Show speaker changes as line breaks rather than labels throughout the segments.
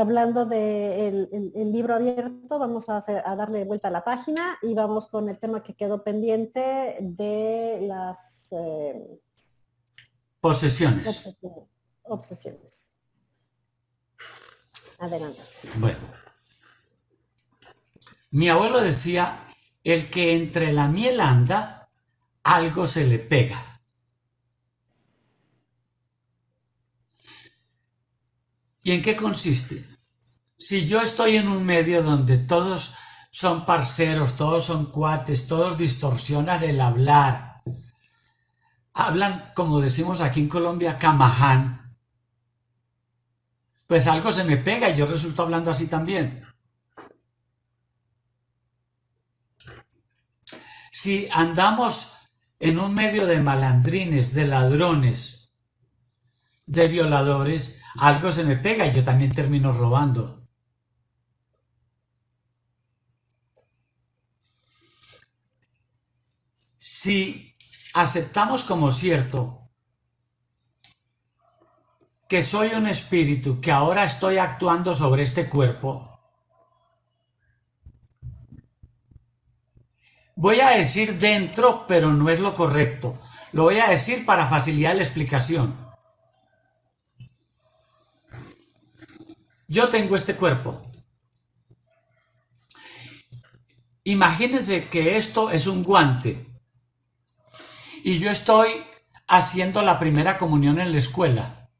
Hablando del de el, libro abierto, vamos a, hacer, a darle vuelta a la página y vamos con el tema que quedó pendiente de las eh,
posesiones.
Obsesiones. obsesiones. Adelante.
Bueno. Mi abuelo decía, el que entre la miel anda, algo se le pega. ¿Y en qué consiste? Si yo estoy en un medio donde todos son parceros, todos son cuates, todos distorsionan el hablar, hablan, como decimos aquí en Colombia, camaján, pues algo se me pega y yo resulto hablando así también. Si andamos en un medio de malandrines, de ladrones, de violadores, algo se me pega y yo también termino robando. Si aceptamos como cierto que soy un espíritu, que ahora estoy actuando sobre este cuerpo, voy a decir dentro, pero no es lo correcto. Lo voy a decir para facilitar la explicación. Yo tengo este cuerpo. Imagínense que esto es un guante y yo estoy haciendo la primera comunión en la escuela.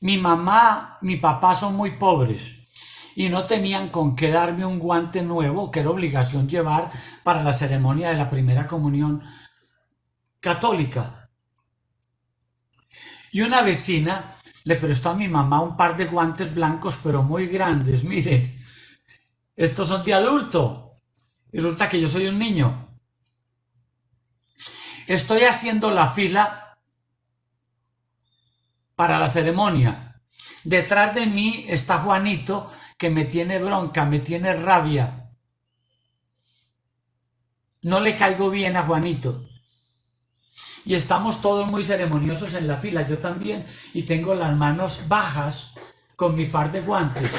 Mi mamá, mi papá son muy pobres y no tenían con qué darme un guante nuevo que era obligación llevar para la ceremonia de la primera comunión católica. Y una vecina le prestó a mi mamá un par de guantes blancos, pero muy grandes. Miren, estos son de adulto. Resulta que yo soy un niño. Estoy haciendo la fila para la ceremonia. Detrás de mí está Juanito, que me tiene bronca, me tiene rabia. No le caigo bien a Juanito y estamos todos muy ceremoniosos en la fila, yo también, y tengo las manos bajas con mi par de guantes.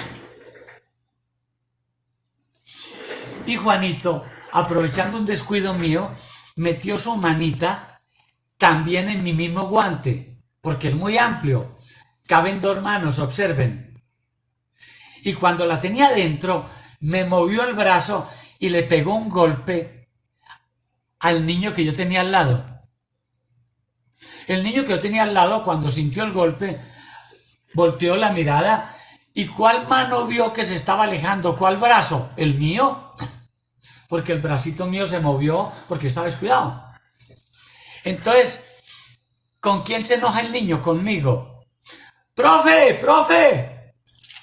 Y Juanito, aprovechando un descuido mío, metió su manita también en mi mismo guante, porque es muy amplio, caben dos manos, observen. Y cuando la tenía dentro, me movió el brazo y le pegó un golpe al niño que yo tenía al lado. El niño que yo tenía al lado, cuando sintió el golpe, volteó la mirada y ¿cuál mano vio que se estaba alejando? ¿Cuál brazo? ¿El mío? Porque el bracito mío se movió porque estaba descuidado. Entonces, ¿con quién se enoja el niño? Conmigo. ¡Profe! ¡Profe!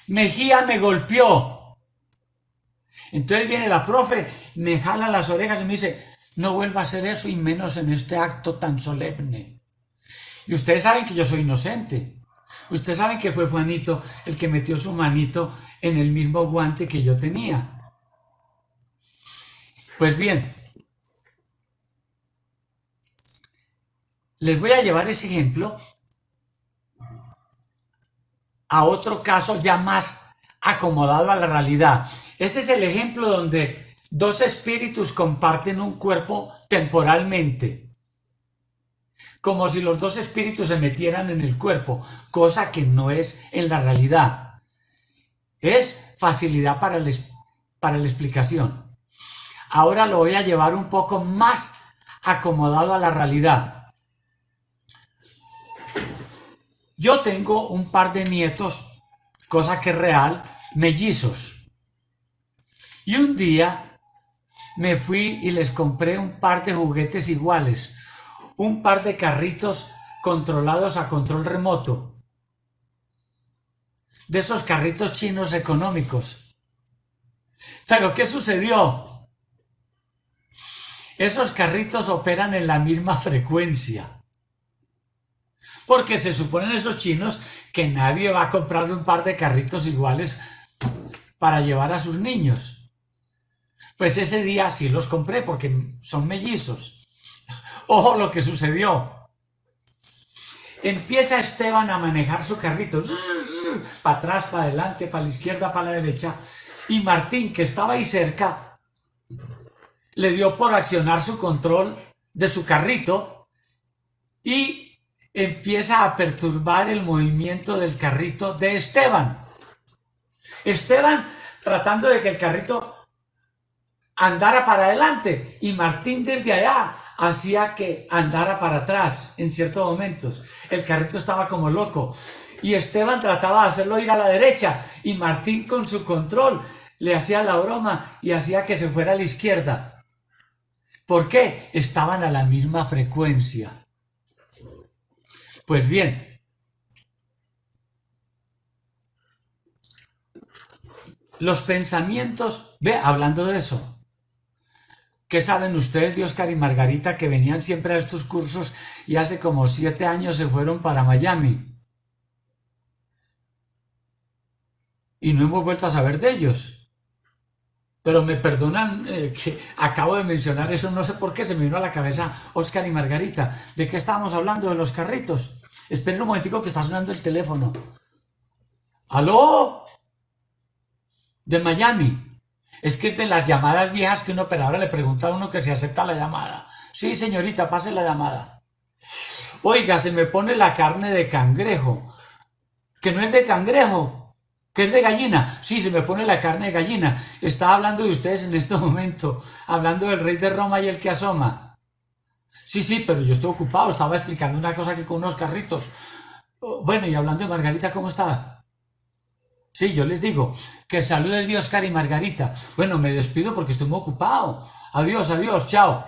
Mejía me golpeó. Entonces viene la profe, me jala las orejas y me dice, no vuelva a hacer eso y menos en este acto tan solemne. Y ustedes saben que yo soy inocente. Ustedes saben que fue Juanito el que metió su manito en el mismo guante que yo tenía. Pues bien, les voy a llevar ese ejemplo a otro caso ya más acomodado a la realidad. Ese es el ejemplo donde dos espíritus comparten un cuerpo temporalmente como si los dos espíritus se metieran en el cuerpo, cosa que no es en la realidad. Es facilidad para, para la explicación. Ahora lo voy a llevar un poco más acomodado a la realidad. Yo tengo un par de nietos, cosa que es real, mellizos. Y un día me fui y les compré un par de juguetes iguales, un par de carritos controlados a control remoto. De esos carritos chinos económicos. Pero ¿qué sucedió? Esos carritos operan en la misma frecuencia. Porque se suponen esos chinos que nadie va a comprar un par de carritos iguales para llevar a sus niños. Pues ese día sí los compré porque son mellizos. Ojo lo que sucedió. empieza Esteban a manejar su carrito, para atrás, para adelante, para la izquierda, para la derecha, y Martín, que estaba ahí cerca, le dio por accionar su control de su carrito y empieza a perturbar el movimiento del carrito de Esteban. Esteban tratando de que el carrito andara para adelante y Martín desde allá hacía que andara para atrás en ciertos momentos. El carrito estaba como loco y Esteban trataba de hacerlo ir a la derecha y Martín con su control le hacía la broma y hacía que se fuera a la izquierda. ¿Por qué? Estaban a la misma frecuencia. Pues bien, los pensamientos, ve, hablando de eso, ¿Qué saben ustedes de Oscar y Margarita que venían siempre a estos cursos y hace como siete años se fueron para Miami? Y no hemos vuelto a saber de ellos. Pero me perdonan eh, que acabo de mencionar eso, no sé por qué se me vino a la cabeza Oscar y Margarita. ¿De qué estábamos hablando? De los carritos. Esperen un momentico que está sonando el teléfono. ¿Aló? De Miami. Es que es de las llamadas viejas que un operador le pregunta a uno que si acepta la llamada. Sí, señorita, pase la llamada. Oiga, se me pone la carne de cangrejo. Que no es de cangrejo, que es de gallina. Sí, se me pone la carne de gallina. Estaba hablando de ustedes en este momento, hablando del rey de Roma y el que asoma. Sí, sí, pero yo estoy ocupado, estaba explicando una cosa aquí con unos carritos. Bueno, y hablando de Margarita, ¿cómo estaba? Sí, yo les digo, que salude Dios, Oscar y Margarita. Bueno, me despido porque estoy muy ocupado. Adiós, adiós, chao.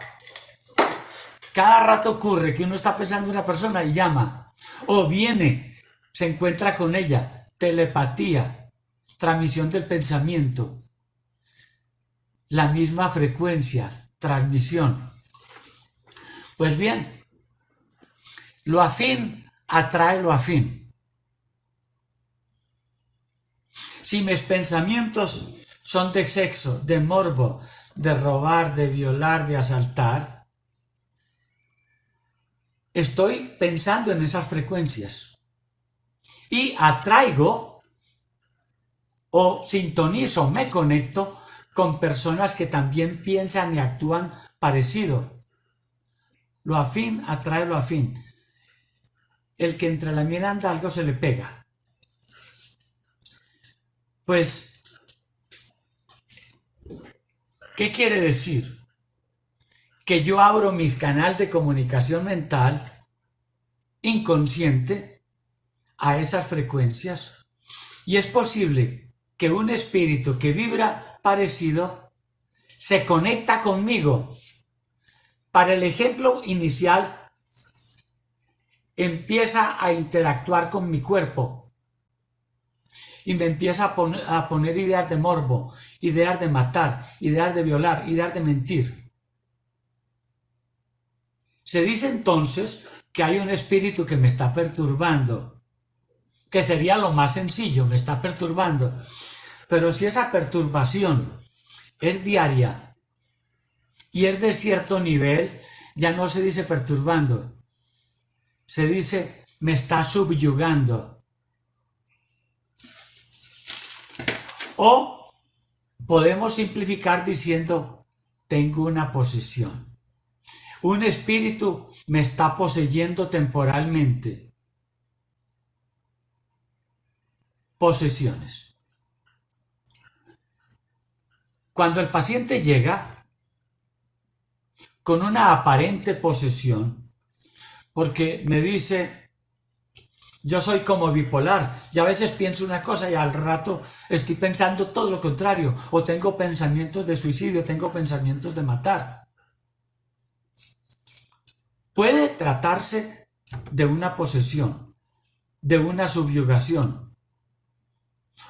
Cada rato ocurre que uno está pensando en una persona y llama. O viene, se encuentra con ella. Telepatía, transmisión del pensamiento. La misma frecuencia, transmisión. Pues bien, lo afín atrae lo afín. Si mis pensamientos son de sexo, de morbo, de robar, de violar, de asaltar, estoy pensando en esas frecuencias y atraigo o sintonizo, me conecto con personas que también piensan y actúan parecido. Lo afín atrae lo afín. El que entre la miranda algo se le pega. Pues, ¿qué quiere decir? Que yo abro mis canal de comunicación mental inconsciente a esas frecuencias y es posible que un espíritu que vibra parecido se conecta conmigo. Para el ejemplo inicial, empieza a interactuar con mi cuerpo, y me empieza a, poner ideas de morbo, ideas de matar, ideas de violar, ideas de mentir. Se dice entonces que hay un espíritu que me está perturbando, que sería lo más sencillo, me está perturbando. Pero si esa perturbación es diaria y es de cierto nivel, ya no se dice perturbando, se dice me está subyugando. O podemos simplificar diciendo, tengo una posesión. Un espíritu me está poseyendo temporalmente. Posesiones. Cuando el paciente llega con una aparente posesión, porque me dice, yo soy como bipolar y a veces pienso una cosa y al rato estoy pensando todo lo contrario o tengo pensamientos de suicidio, tengo pensamientos de matar. Puede tratarse de una posesión, de una subyugación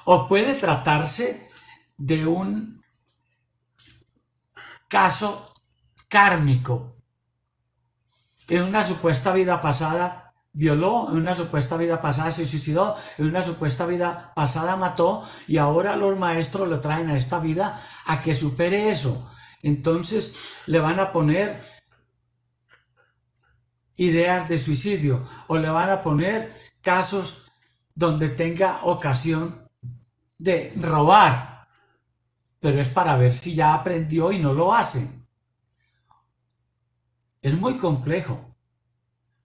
o puede tratarse de un caso kármico en una supuesta vida pasada violó, en una supuesta vida pasada se suicidó, en una supuesta vida pasada mató y ahora los maestros lo traen a esta vida a que supere eso. Entonces le van a poner ideas de suicidio o le van a poner casos donde tenga ocasión de robar, pero es para ver si ya aprendió y no lo hace. Es muy complejo.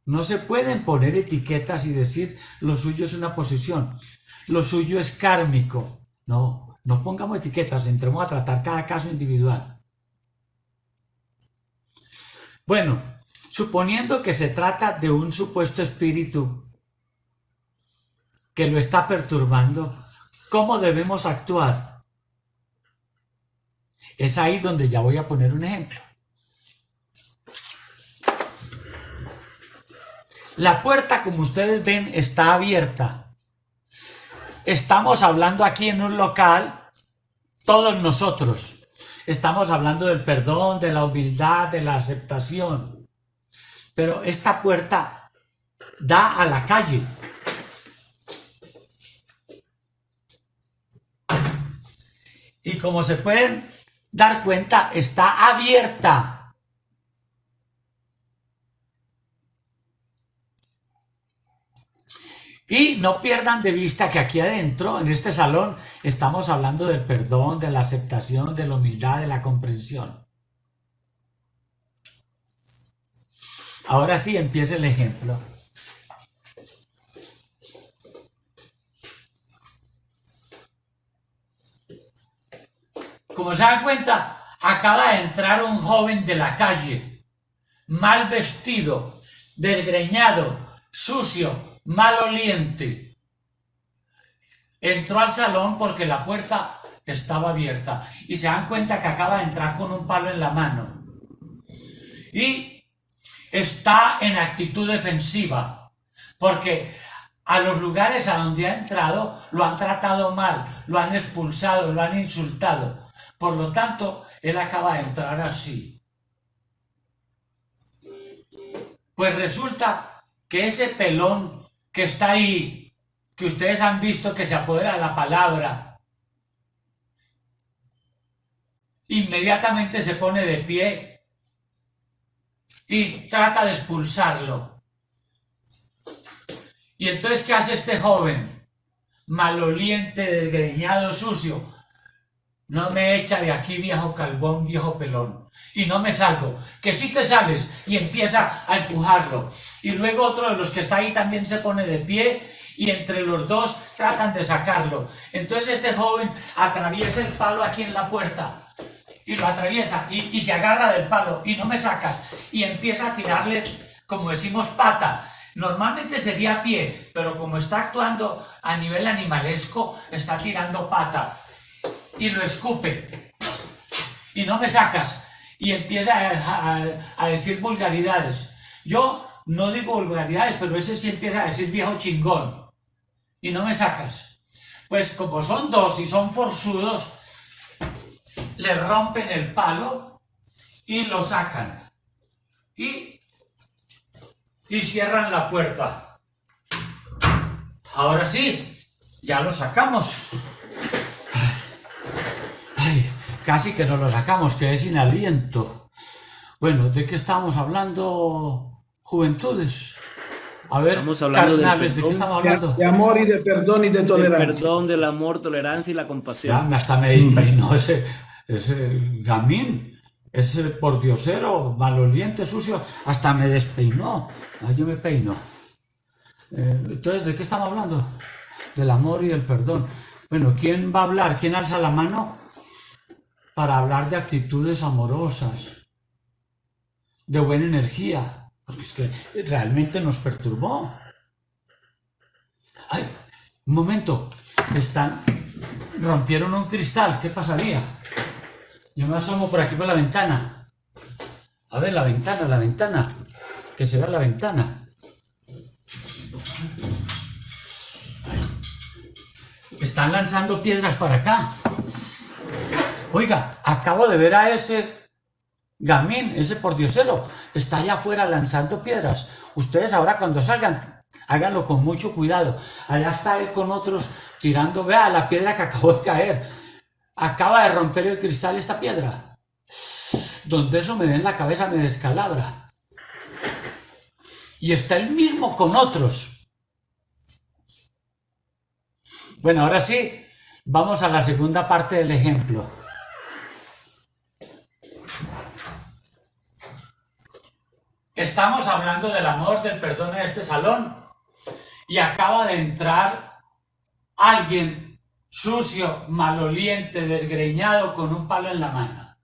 No se pueden poner etiquetas y decir lo suyo es una posición, lo suyo es kármico. No, no pongamos etiquetas, entremos a tratar cada caso individual. Bueno, suponiendo que se trata de un supuesto espíritu que lo está perturbando, ¿cómo debemos actuar? Es ahí donde ya voy a poner un ejemplo. La puerta, como ustedes ven, está abierta. Estamos hablando aquí en un local, todos nosotros. Estamos hablando del perdón, de la humildad, de la aceptación. Pero esta puerta da a la calle. Y como se pueden dar cuenta, está abierta. Y no pierdan de vista que aquí adentro, en este salón, estamos hablando del perdón, de la aceptación, de la humildad, de la comprensión. Ahora sí empieza el ejemplo. Como se dan cuenta, acaba de entrar un joven de la calle, mal vestido, desgreñado, sucio, maloliente. Entró al salón porque la puerta estaba abierta y se dan cuenta que acaba de entrar con un palo en la mano. Y está en actitud defensiva porque a los lugares a donde ha entrado lo han tratado mal, lo han expulsado, lo han insultado. Por lo tanto, él acaba de entrar así. Pues resulta que ese pelón que está ahí, que ustedes han visto que se apodera de la palabra, inmediatamente se pone de pie y trata de expulsarlo. Y entonces, ¿qué hace este joven? Maloliente, desgreñado, sucio. No me echa de aquí, viejo calvón, viejo pelón. Y no me salgo. Que si te sales y empieza a empujarlo. Y luego otro de los que está ahí también se pone de pie y entre los dos tratan de sacarlo. Entonces este joven atraviesa el palo aquí en la puerta y lo atraviesa y, y se agarra del palo y no me sacas y empieza a tirarle, como decimos, pata. Normalmente sería pie, pero como está actuando a nivel animalesco, está tirando pata y lo escupe y no me sacas y empieza a, decir vulgaridades. Yo no digo vulgaridades, pero ese sí empieza a decir viejo chingón y no me sacas. Pues como son dos y son forzudos, le rompen el palo y lo sacan. Y, y cierran la puerta. Ahora sí, ya lo sacamos. Casi que no lo sacamos, que es sin aliento. Bueno, ¿de qué estamos hablando, juventudes? A ver,
estamos hablando
de, qué estamos hablando?
De amor y de perdón y de tolerancia.
perdón, del amor, tolerancia y la compasión.
Ya, hasta me despeinó ese, ese gamín, ese pordiosero, maloliente, sucio, hasta me despeinó. Ah, yo me peino. Eh, entonces, ¿de qué estamos hablando? Del amor y del perdón. Bueno, ¿quién va a hablar? ¿Quién alza la mano? Para hablar de actitudes amorosas, de buena energía, porque es que realmente nos perturbó. Ay, un momento, están, rompieron un cristal, ¿qué pasaría? Yo me asomo por aquí por la ventana. A ver, la ventana, la ventana, que se vea la ventana. Están lanzando piedras para acá. Oiga, acabo de ver a ese gamín, ese pordiosero, está allá afuera lanzando piedras. Ustedes ahora cuando salgan, háganlo con mucho cuidado. Allá está él con otros tirando, vea la piedra que acabó de caer. Acaba de romper el cristal esta piedra. Donde eso me ve en la cabeza me descalabra. y está el mismo con otros. Bueno, ahora sí, vamos a la segunda parte del ejemplo. Estamos hablando del amor, del perdón en este salón y acaba de entrar alguien sucio, maloliente, desgreñado con un palo en la mano.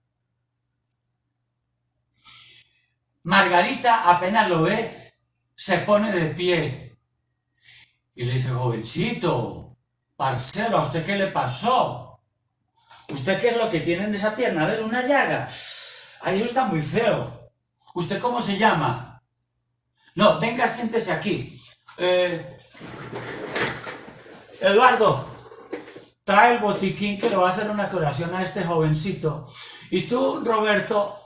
Margarita apenas lo ve, se pone de pie y le dice, jovencito, parcero, ¿a usted qué le pasó? ¿Usted qué es lo que tiene en esa pierna? A ver, una llaga. Ahí está muy feo. ¿Usted cómo se llama? No, venga, siéntese aquí. Eh, Eduardo, trae el botiquín que le va a hacer una curación a este jovencito. Y tú, Roberto,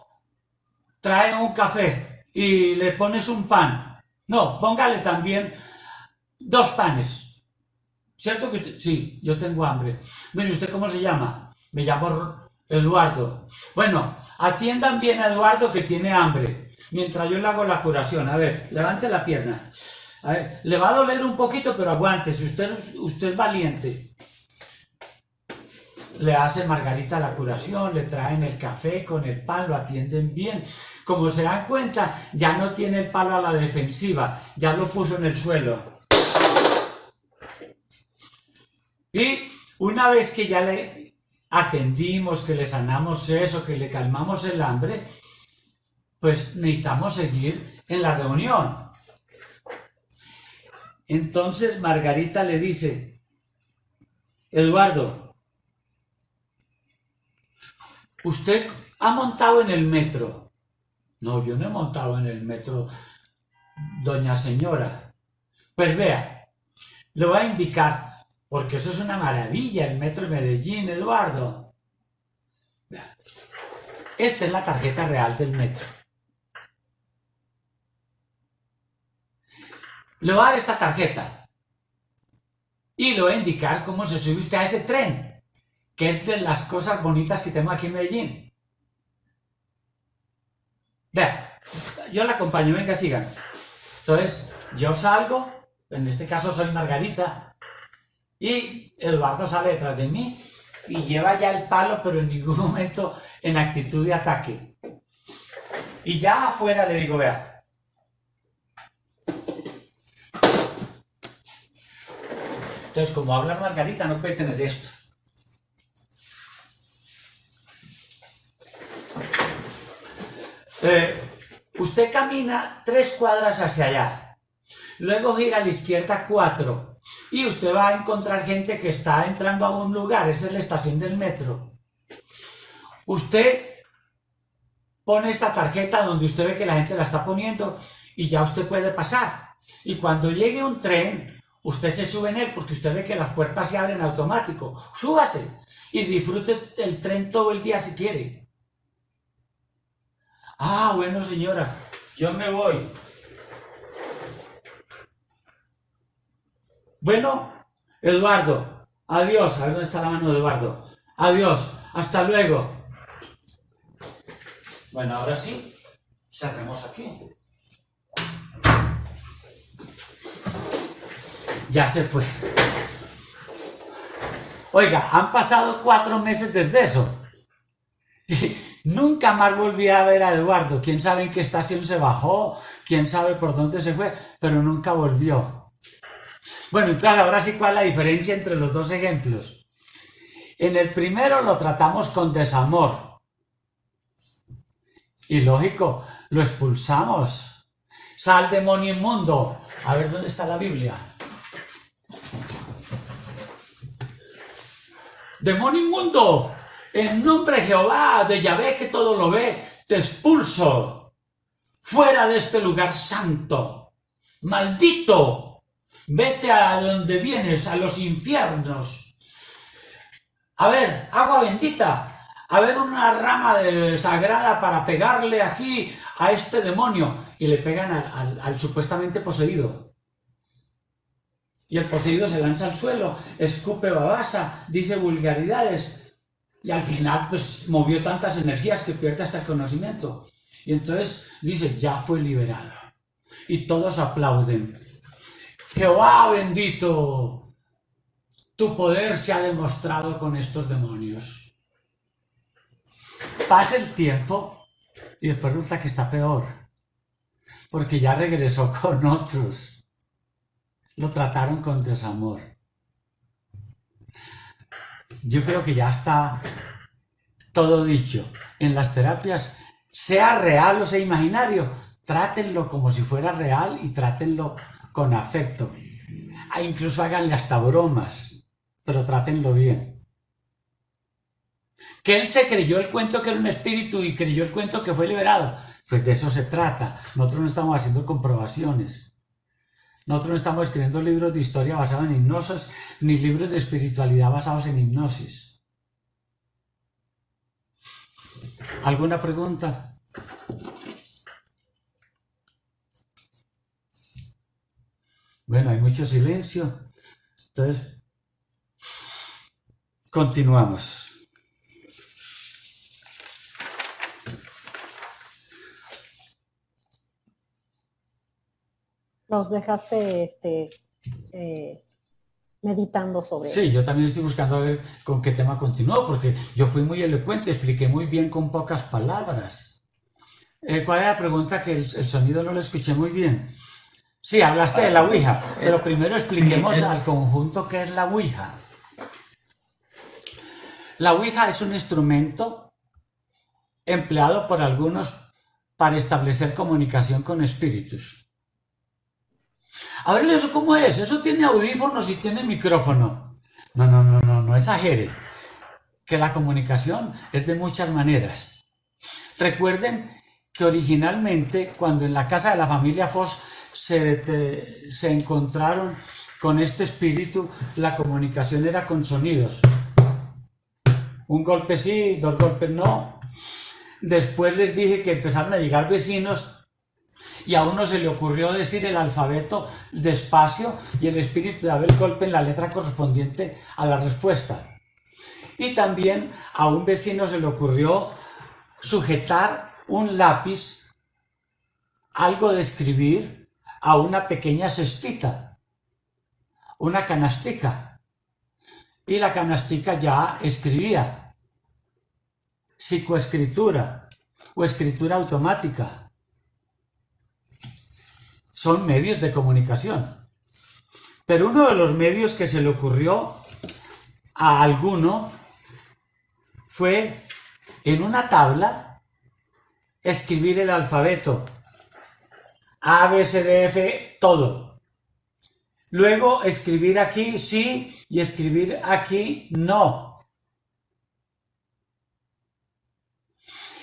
trae un café y le pones un pan. No, póngale también dos panes. ¿Cierto que usted? Sí, yo tengo hambre. Bueno, ¿usted cómo se llama? Me llamo Eduardo. Bueno, atiendan bien a Eduardo que tiene hambre. Mientras yo le hago la curación. A ver, levante la pierna. Le va a doler un poquito, pero aguante. Si usted, usted es valiente. Le hace Margarita la curación, le traen el café con el pan, lo atienden bien. Como se dan cuenta, ya no tiene el palo a la defensiva, ya lo puso en el suelo. Y una vez que ya le atendimos, que le sanamos eso, que le calmamos el hambre, pues necesitamos seguir en la reunión. Entonces Margarita le dice, Eduardo, usted ha montado en el metro. No, yo no he montado en el metro, doña señora. Pues vea, le voy a indicar, porque eso es una maravilla, el metro de Medellín, Eduardo. Esta es la tarjeta real del metro. Le voy a dar esta tarjeta y le voy a indicar cómo se sube a ese tren, que es de las cosas bonitas que tengo aquí en Medellín. Vea, yo la acompaño, venga, sigan. Entonces, yo salgo, en este caso soy Margarita, y Eduardo sale detrás de mí y lleva ya el palo, pero en ningún momento en actitud de ataque. Y ya afuera le digo, vea, Entonces, como habla Margarita, no puede tener esto. Eh, usted camina tres cuadras hacia allá, luego gira a la izquierda cuatro y usted va a encontrar gente que está entrando a un lugar, esa es la estación del metro. Usted pone esta tarjeta donde usted ve que la gente la está poniendo y ya usted puede pasar. Y cuando llegue un tren, Usted se sube en él porque usted ve que las puertas se abren automático. Súbase y disfrute el tren todo el día si quiere. Ah, bueno señora, yo me voy. Bueno, Eduardo, adiós. A ver dónde está la mano de Eduardo. Adiós, hasta luego. Bueno, ahora sí, cerremos aquí. ya se fue. Oiga, han pasado cuatro meses desde eso. nunca más volví a ver a Eduardo. Quién sabe en qué estación se bajó, quién sabe por dónde se fue, pero nunca volvió. Bueno, entonces ahora sí, ¿cuál es la diferencia entre los dos ejemplos? En el primero lo tratamos con desamor. Y lógico, lo expulsamos. Sal demonio inmundo. A ver dónde está la Biblia. demonio inmundo, en nombre de Jehová, de Yahvé que todo lo ve, te expulso fuera de este lugar santo. Maldito, vete a donde vienes, a los infiernos. A ver, agua bendita, a ver una rama sagrada para pegarle aquí a este demonio. Y le pegan al supuestamente poseído. Y el poseído se lanza al suelo, escupe babasa, dice vulgaridades. Y al final, pues movió tantas energías que pierde hasta el conocimiento. Y entonces dice, ya fue liberado. y todos aplauden. Jehová bendito, tu poder se ha demostrado con estos demonios. Pasa el tiempo y después resulta que está peor, porque ya regresó con otros. Lo trataron con desamor. Yo creo que ya está todo dicho. En las terapias, sea real o sea imaginario, trátenlo como si fuera real y trátenlo con afecto. Ah, incluso háganle hasta bromas, pero trátenlo bien. Que él se creyó el cuento que era un espíritu y creyó el cuento que fue liberado. Pues de eso se trata. Nosotros no estamos haciendo comprobaciones. Nosotros no estamos escribiendo libros de historia basados en hipnosis, ni libros de espiritualidad basados en hipnosis. ¿Alguna pregunta? Bueno, hay mucho silencio. Entonces, continuamos.
Nos dejaste este, eh, meditando sobre
Sí, yo también estoy buscando a ver con qué tema continuó, porque yo fui muy elocuente, expliqué muy bien con pocas palabras. Eh, ¿Cuál era la pregunta? Que el, sonido no lo escuché muy bien. Sí, hablaste de la Ouija, pero primero expliquemos al conjunto qué es la Ouija. La Ouija es un instrumento empleado por algunos para establecer comunicación con espíritus. A ver, ¿eso cómo es? Eso tiene audífonos y tiene micrófono. No, no, no, no, no exagere. Que la comunicación es de muchas maneras. Recuerden que originalmente, cuando en la casa de la familia Foss se, se encontraron con este espíritu, la comunicación era con sonidos. Un golpe sí, dos golpes no. Después les dije que empezaron a llegar vecinos y a uno se le ocurrió decir el alfabeto despacio y el espíritu daba el golpe en la letra correspondiente a la respuesta. Y también a un vecino se le ocurrió sujetar un lápiz, algo de escribir, a una pequeña cestita, una canastica. Y la canastica ya escribía psicoescritura o escritura automática. Son medios de comunicación. Pero uno de los medios que se le ocurrió a alguno fue en una tabla escribir el alfabeto a, B, C, D, F, todo. Luego escribir aquí sí y escribir aquí no.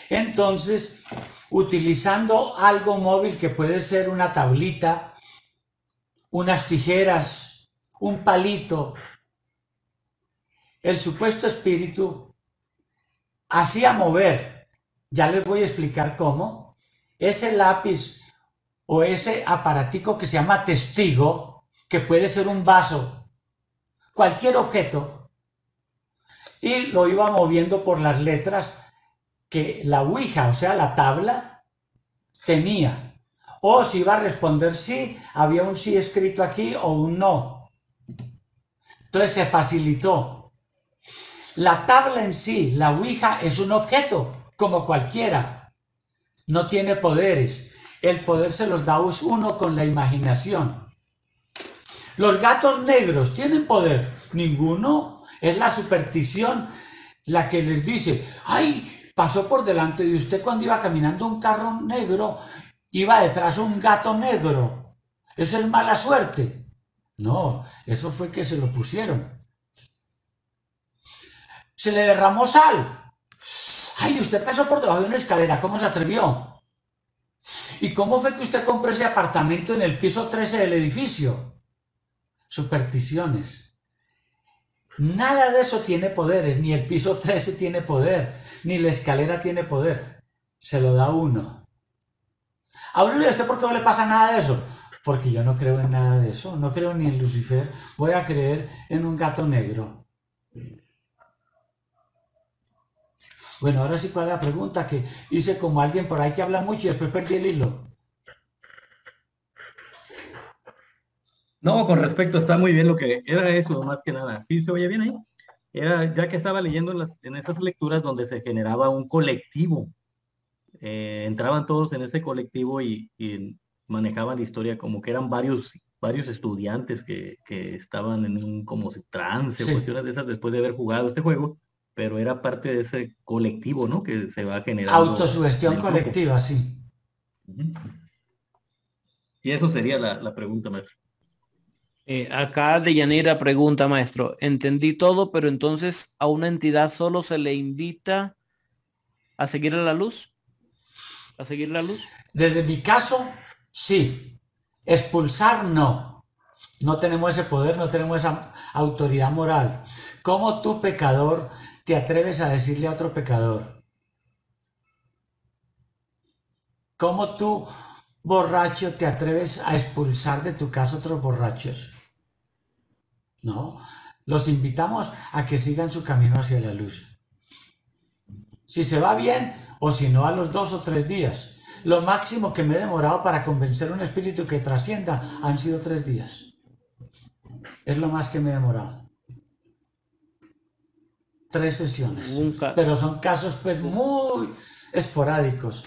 Entonces, utilizando algo móvil que puede ser una tablita, unas tijeras, un palito, el supuesto espíritu hacía mover, ya les voy a explicar cómo, ese lápiz o ese aparatico que se llama testigo, que puede ser un vaso, cualquier objeto, y lo iba moviendo por las letras que la Ouija, o sea, la tabla, tenía. O si iba a responder sí, había un sí escrito aquí o un no. Entonces se facilitó. La tabla en sí, la Ouija, es un objeto, como cualquiera. No tiene poderes el poder se los da uno con la imaginación. Los gatos negros tienen poder. Ninguno. Es la superstición la que les dice, ay, pasó por delante de usted cuando iba caminando un carro negro, iba detrás un gato negro. Eso es mala suerte. No, eso fue que se lo pusieron. Se le derramó sal. Ay, usted pasó por debajo de una escalera, ¿cómo se atrevió? ¿Y cómo fue que usted compró ese apartamento en el piso 13 del edificio? Supersticiones. Nada de eso tiene poderes, ni el piso 13 tiene poder, ni la escalera tiene poder. Se lo da uno. A uno le usted por qué no le pasa nada de eso? Porque yo no creo en nada de eso, no creo ni en Lucifer, voy a creer en un gato negro. Bueno, ahora sí, ¿cuál es la pregunta? Que hice como alguien por ahí que habla mucho y después perdí el hilo.
No, con respecto, está muy bien lo que era eso, más que nada. Sí, se oye bien ahí. Era ya que estaba leyendo en, las, en esas lecturas donde se generaba un colectivo. Eh, entraban todos en ese colectivo y, manejaban la historia como que eran varios, varios estudiantes que, estaban en un como trance, cuestiones de esas después de haber jugado este juego, pero era parte de ese colectivo, ¿no? Que se va a generar.
Autosugestión colectiva, sí.
Y eso sería la, la pregunta, maestro.
Eh, acá de Yanira pregunta, maestro, entendí todo, pero entonces a una entidad solo se le invita a seguir a la luz, a seguir la luz.
Desde mi caso, sí. Expulsar, no. No tenemos ese poder, no tenemos esa autoridad moral. ¿Cómo tú, pecador, te atreves a decirle a otro pecador? ¿Cómo tú, borracho, te atreves a expulsar de tu casa otros borrachos? No, los invitamos a que sigan su camino hacia la luz. Si se va bien o si no a los dos o tres días. Lo máximo que me he demorado para convencer a un espíritu que trascienda han sido tres días. Es lo más que me he demorado. Tres sesiones. Pero son casos pues muy esporádicos.